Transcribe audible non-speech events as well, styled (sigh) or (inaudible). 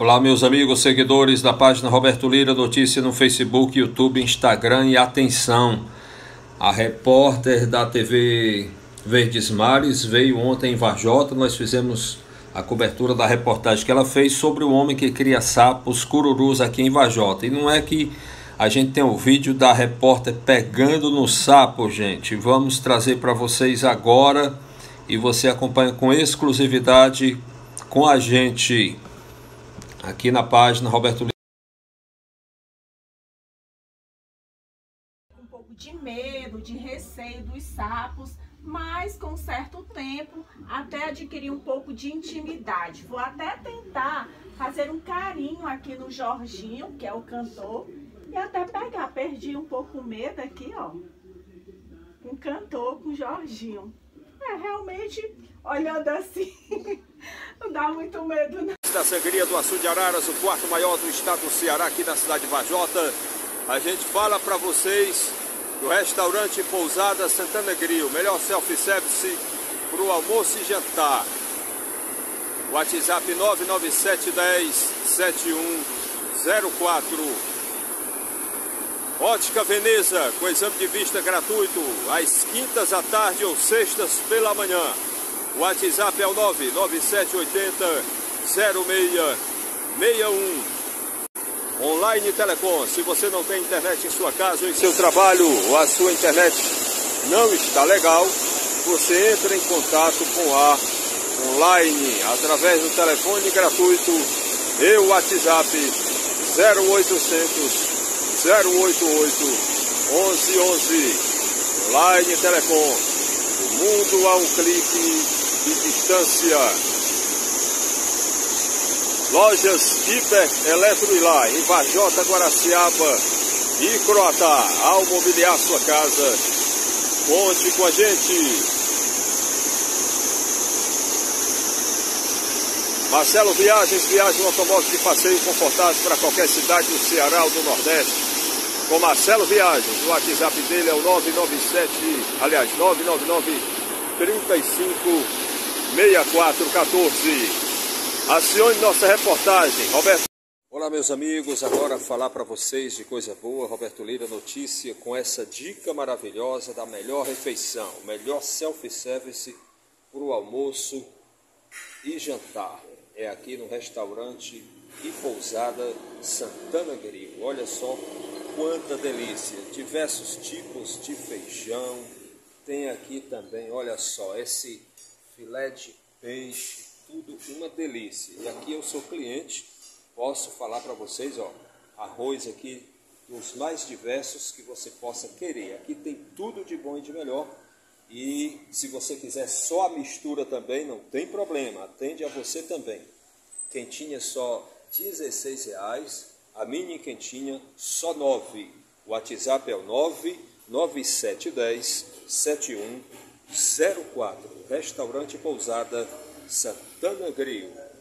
Olá, meus amigos seguidores da página Roberto Lira Notícia no Facebook, YouTube, Instagram e atenção. A repórter da TV Verdes Mares veio ontem em Varjota. Nós fizemos a cobertura da reportagem que ela fez sobre o homem que cria sapos cururus aqui em Varjota. E não é que a gente tem o vídeo da repórter pegando no sapo, gente. Vamos trazer para vocês agora e você acompanha com exclusividade com a gente aqui na página Roberto Um pouco de medo, de receio dos sapos, mas com certo tempo até adquirir um pouco de intimidade. Vou até tentar fazer um carinho aqui no Jorginho, que é o cantor, e até pegar, perdi um pouco o medo aqui, ó. Um cantor com o Jorginho. É, realmente, olhando assim, (laughs) não dá muito medo, não da Sangria do Açu de Araras, o quarto maior do estado do Ceará, aqui na cidade de Vajota. A gente fala para vocês do restaurante Pousada Santana Grill, melhor self-service para o almoço e jantar. WhatsApp 99710 7104. Ótica Veneza, com exame de vista gratuito, às quintas à tarde ou sextas pela manhã. O WhatsApp é o 99780 0661. Online Telecom, se você não tem internet em sua casa ou em seu trabalho, ou a sua internet não está legal, você entra em contato com a online através do telefone gratuito e o WhatsApp 0800 088 1111. Online Telecom, o mundo a um clique de distância. Lojas Hiper Eletro Ilá, em Vajota, Guaraciaba e Croatá. Ao mobiliar sua casa, conte com a gente. Marcelo Viagens, viagem automóvel de passeio confortável para qualquer cidade do Ceará ou do Nordeste. Com Marcelo Viagens, o WhatsApp dele é o 997, aliás, 999 35 6414. Acione nossa reportagem, Roberto. Olá, meus amigos. Agora falar para vocês de coisa boa. Roberto Lira Notícia com essa dica maravilhosa da melhor refeição, o melhor self-service para o almoço e jantar. É aqui no restaurante e pousada Santana Grill. Olha só quanta delícia! Diversos tipos de feijão. Tem aqui também, olha só, esse filé de peixe tudo uma delícia. E aqui eu sou cliente, posso falar para vocês, ó, arroz aqui dos mais diversos que você possa querer. Aqui tem tudo de bom e de melhor. E se você quiser só a mistura também, não tem problema, atende a você também. Quentinha só 16 reais, a mini quentinha só 9. O WhatsApp é o 99710 7104. Restaurante Pousada Santana Grill.